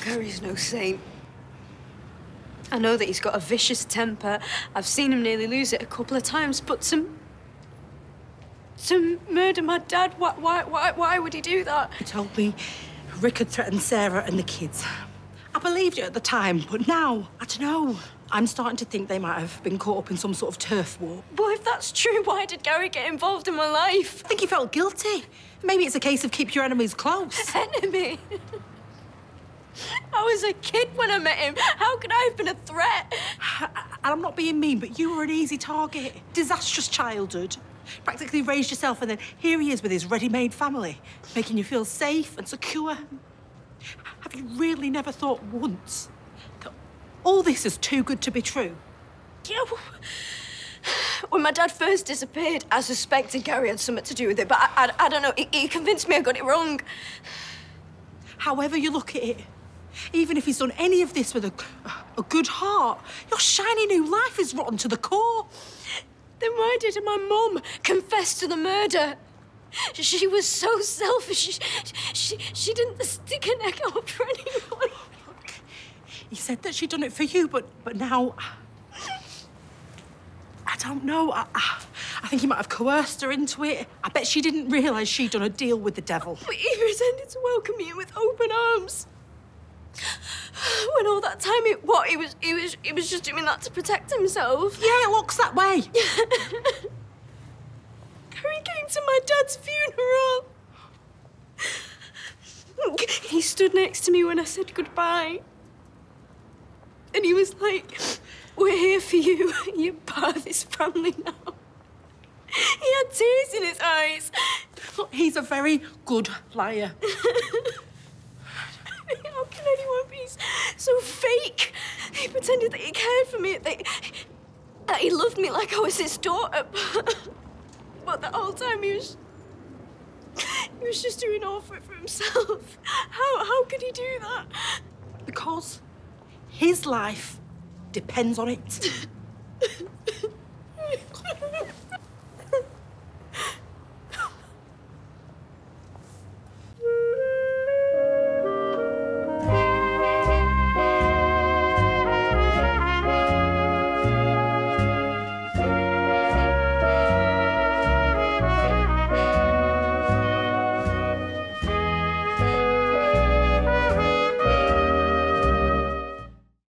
Gary's no saint. I know that he's got a vicious temper. I've seen him nearly lose it a couple of times, but to... to murder my dad, why, why, why, why would he do that? He told me Rick had threatened Sarah and the kids. I believed it at the time, but now, I don't know. I'm starting to think they might have been caught up in some sort of turf war. Well, if that's true, why did Gary get involved in my life? I think he felt guilty. Maybe it's a case of keep your enemies close. Enemy? Was a kid when I met him. How could I have been a threat? And I'm not being mean, but you were an easy target. Disastrous childhood. Practically raised yourself, and then here he is with his ready-made family, making you feel safe and secure. Have you really never thought once that all this is too good to be true? Yeah, well, when my dad first disappeared, I suspected Gary had something to do with it, but I, I, I don't know. He, he convinced me I got it wrong. However you look at it, even if he's done any of this with a, a good heart, your shiny new life is rotten to the core. Then why did my mum confess to the murder? She was so selfish. She, she, she didn't stick her neck out for anyone. He said that she'd done it for you, but but now I don't know. I, I, I think he might have coerced her into it. I bet she didn't realise she'd done a deal with the devil. But he pretended to welcome you with open arms. When all that time, it, what he was, he was, he was just doing that to protect himself. Yeah, it looks that way. Gary came to my dad's funeral. He stood next to me when I said goodbye. And he was like, we're here for you. You're part of this family now. He had tears in his eyes. He's a very good liar. How can anyone be so fake? He pretended that he cared for me, that, that he loved me like I was his daughter. But the whole time he was... He was just doing all for it for himself. How, how could he do that? Because his life depends on it.